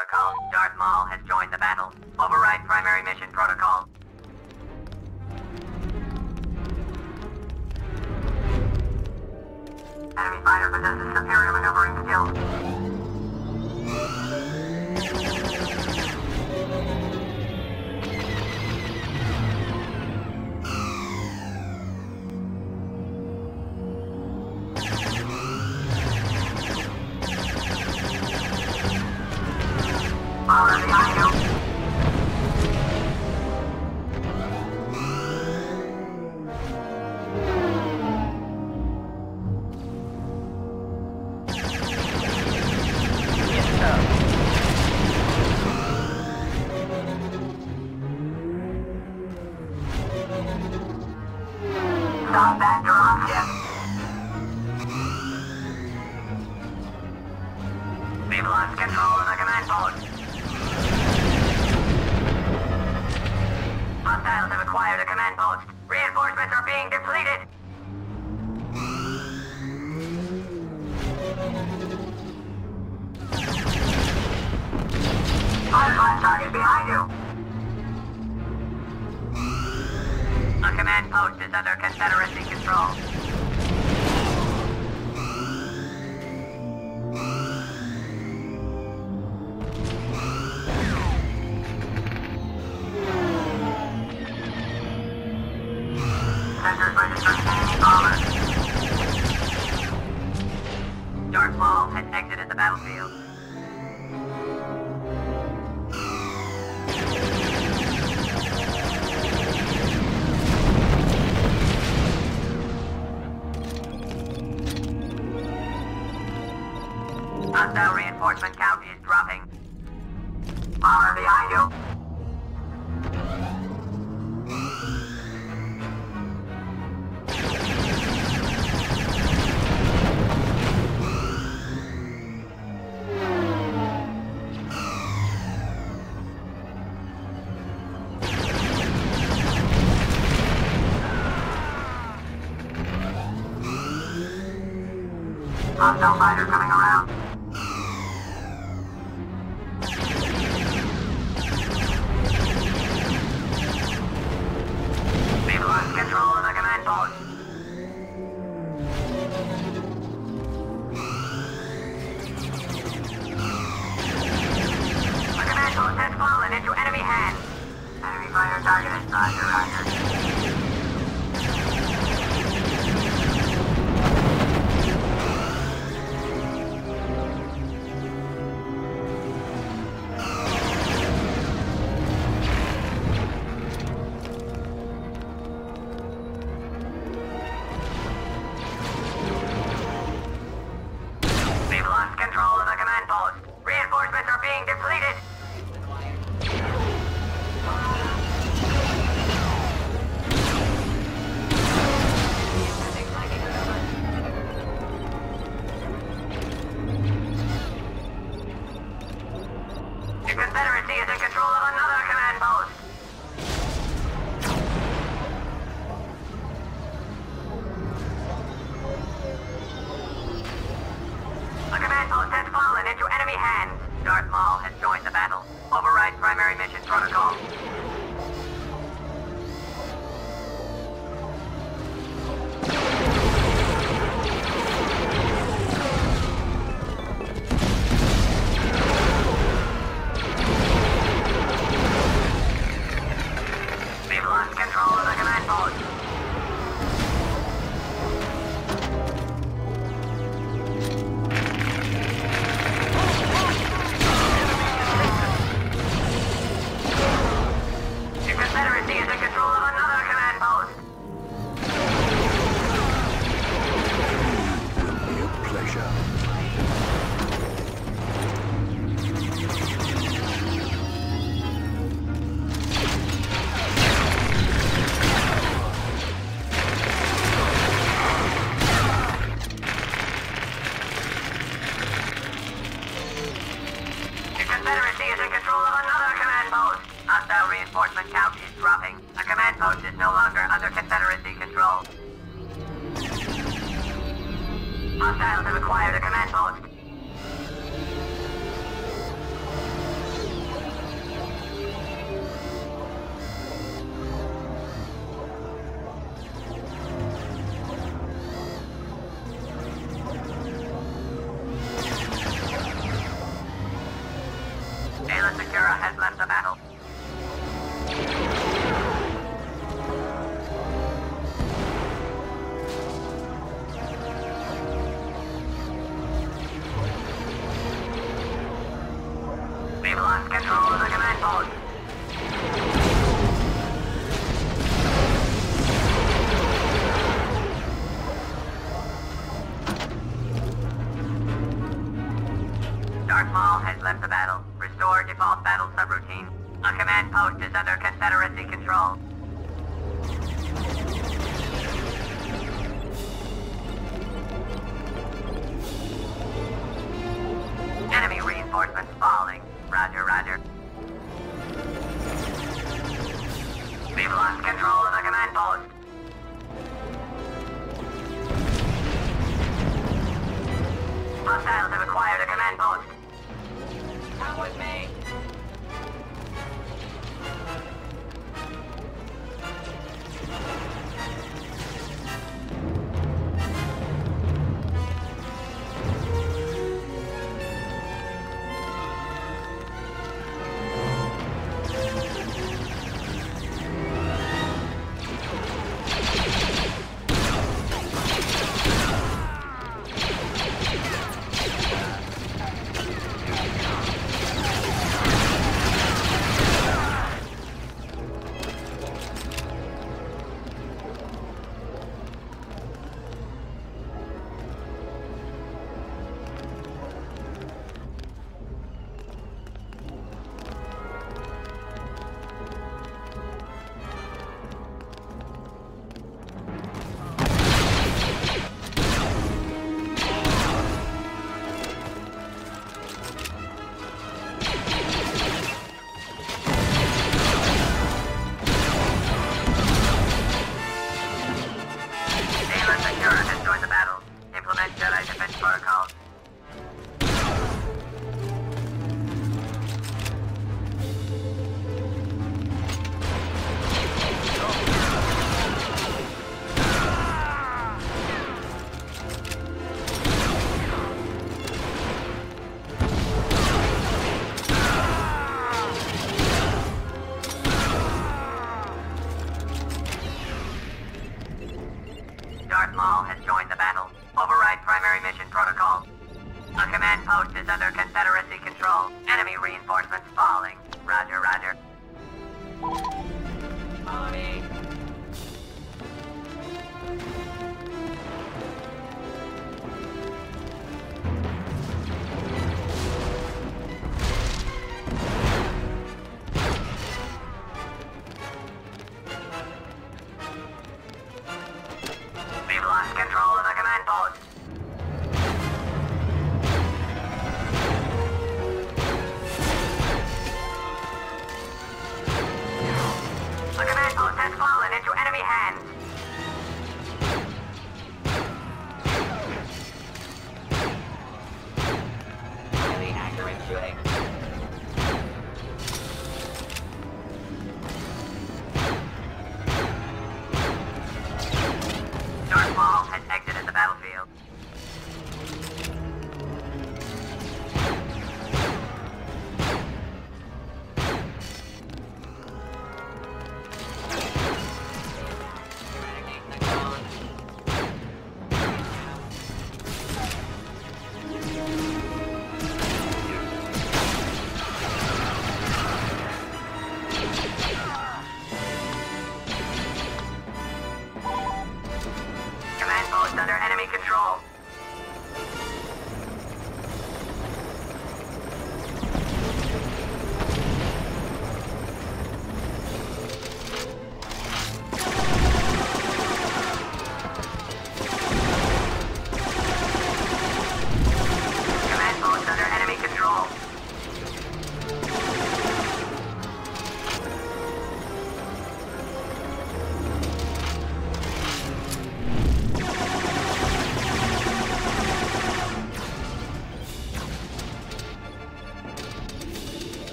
protocol. Darth Maul has joined the battle. Override primary mission protocol. Enemy fighter possesses superior maneuvering skills. control the command post. Hostiles have acquired a command post. Reinforcements are being depleted. Behind you! A command post is under control. Confederacy control. Wild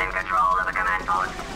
in control of the command post.